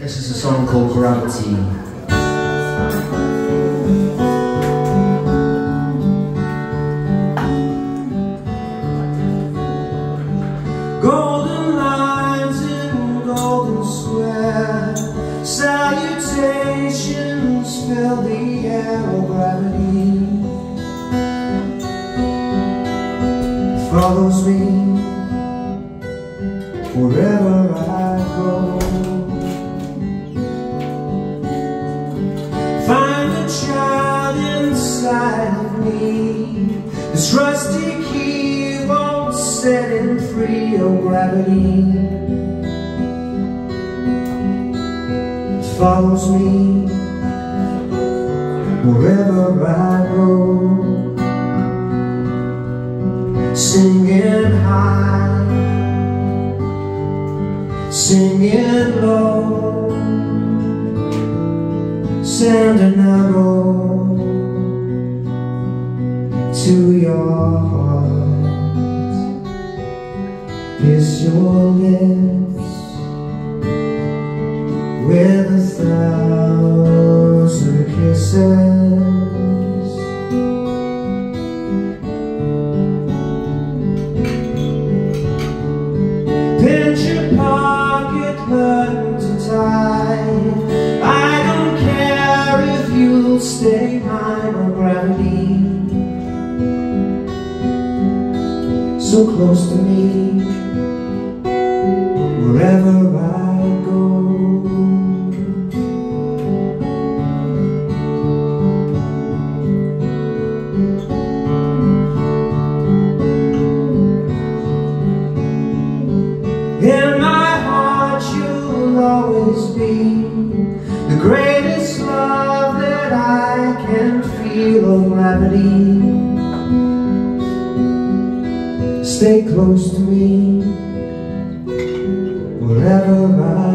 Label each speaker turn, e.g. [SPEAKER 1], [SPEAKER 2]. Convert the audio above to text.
[SPEAKER 1] This is a song called Gravity.
[SPEAKER 2] Golden lines in golden square. Salutations fill the air of gravity. Follows me wherever I go This rusty key won't set him free of gravity. It follows me wherever I go. Singing high Singing low sending arrow to Kiss your lips with a thousand kisses. Pinch your pocket, to tie. I don't care if you'll stay mine or gravity. So close to me Wherever I go. In my heart you'll always be The greatest love that I can feel. Of gravity Stay close to me Better I